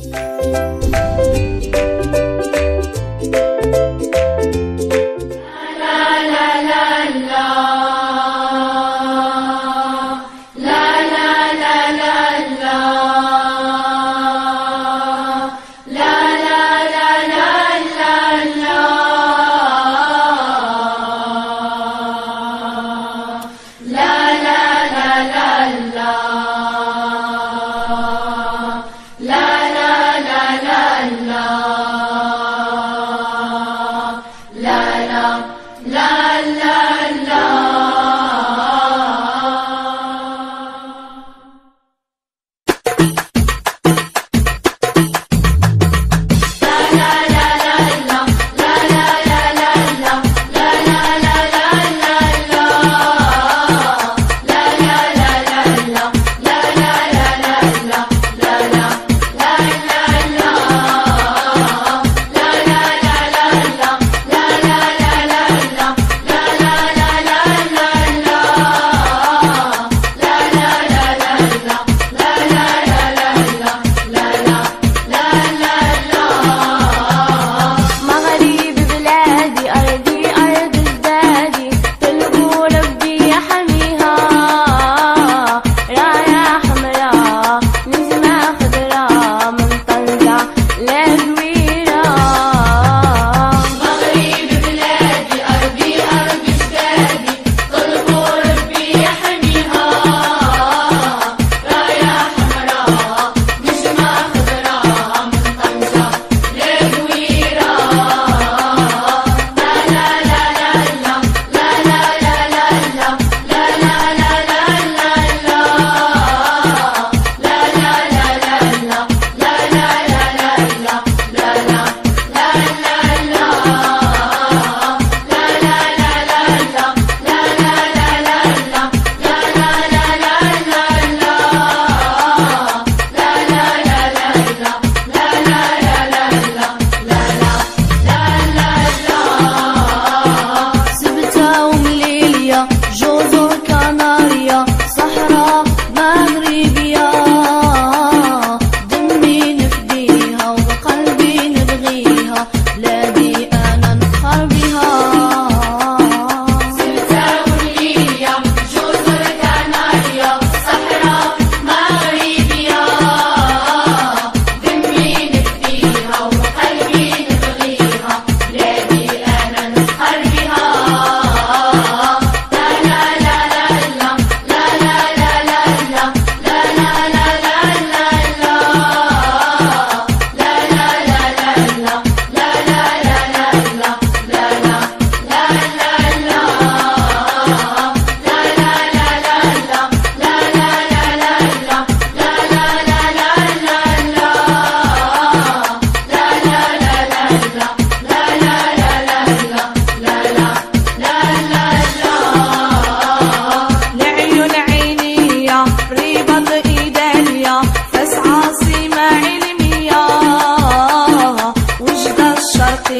Música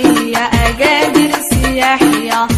سياحية أجادر سياحية.